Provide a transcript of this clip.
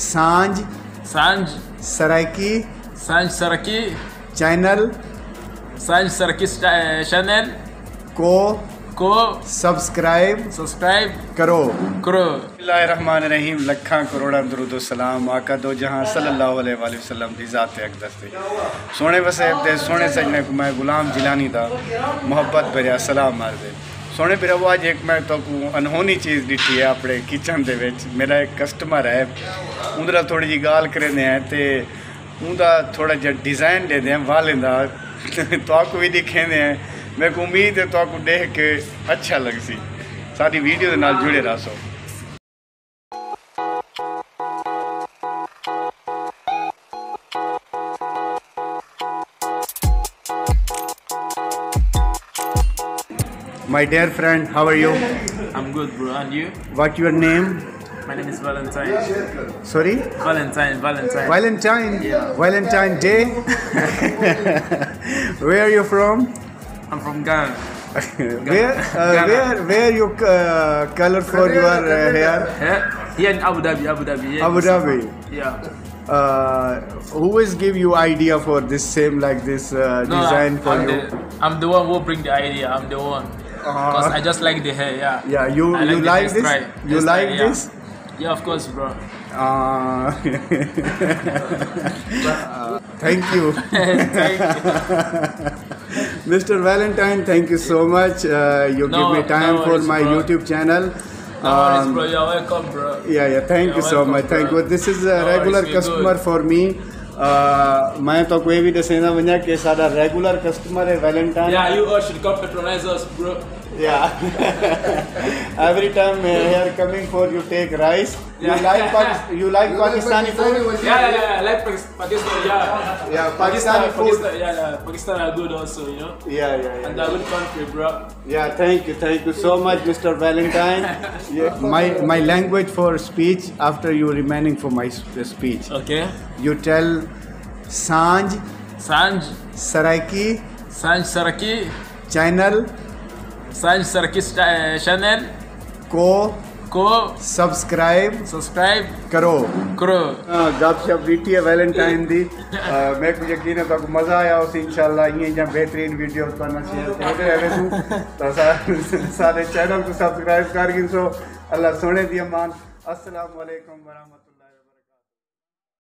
साँझ साँझ सरायकी साँझ सरकी चैनल साँझ सरकी चैनल को को सब्सक्राइब सब्सक्राइब करो। करो। रहमान रहीम लखा करोड़ा दरुद सलाम आका दो जहाँ सल्लल्लाहु अलैहि वसल्लम दी जात अकदस ते सोने वसेब दे सोने सजने को मैं गुलाम जिलानी दा मोहब्बत भरिया सलाम मार दे। ਸੋਹਣੇ ਵੀਰੋ ਅੱਜ ਇੱਕ ਮੈਂ ਤੁਹਾਨੂੰ ਅਨਹੋਨੀ ਚੀਜ਼ ਦਿੱਤੀ ਹੈ ਆਪਣੇ ਕਿਚਨ ਦੇ ਵਿੱਚ। ਮੇਰਾ ਇੱਕ ਕਸਟਮਰ ਹੈ। ਉਹਦਾ ਥੋੜੀ ਜੀ ਗਾਲ ਕਰਨੇ ਆ ਤੇ ਉਹਦਾ ਥੋੜਾ ਜਿਹਾ ਡਿਜ਼ਾਈਨ ਦੇ ਦੇ ਵਾਲਾਂ ਦਾ ਤੁਹਾਨੂੰ ਵੀ ਦਿਖੇਂਦੇ ਆ। ਮੈਨੂੰ ਉਮੀਦ ਹੈ ਤੁਹਾਨੂੰ ਦੇਖ ਕੇ ਅੱਛਾ ਲੱਗ ਸੀ। ਸਾਡੀ ਵੀਡੀਓ ਦੇ ਨਾਲ ਜੁੜੇ ਰਹੋ। My dear friend, how are you? I'm good, bro. And you? What your name? My name is Valentine. Sorry? Valentine, Valentine. Valentine. Yeah. Valentine Day. where are you from? I'm from Ghana. where, uh, Ghana. where, where you uh, color for your uh, hair? Yeah? Here in Abu Dhabi, Abu Dhabi. Yeah, Abu Dhabi. Yeah. Uh, who is give you idea for this same like this uh, No, design for I'm you? the, I'm the one who bring the idea. I'm the one. Because I just like the hair, yeah. Yeah, you I you like this? hairstyle. You like yeah. this? Yeah, of course, bro. Uh, thank you. Thank you. Mr. Valentine, thank you so much. Uh, you No, give me time no for my bro. YouTube channel. No worries, Um, bro. You're welcome, bro. Yeah, yeah, thank You're you so welcome, much. Thank you. This is a No regular worries, customer good. for me. मैं तो कोई भी दसेना वञा regular customer है valentine yeah you should come us bro yeah every time I are coming for you take rice you like you like Pakistani food yeah yeah yeah like Pakistan या या Pakistani food yeah yeah Pakistan are good also you know yeah yeah and bro yeah. And they're a good country, bro. Yeah, thank you, thank you so much, Mr. Valentine. yeah. My my language for speech after you remaining for my speech. Okay. You tell Sanj Sanj, Saraiki Sanj Saraki, channel Sanj Saraki eh, channel को को subscribe subscribe करो। करो। गप शप बीठी है Valentine दी मैं कुछ को यकीन है तो मज़ा आया उस इंशाल्लाह ये जब बेहतरीन वीडियो करना शेयर करते रहे तू? तो सारे चैनल को सब्सक्राइब कर सो अल्लाह सोने दी अमान। अस्सलाम वालेकुम वरहमतुल्लाह।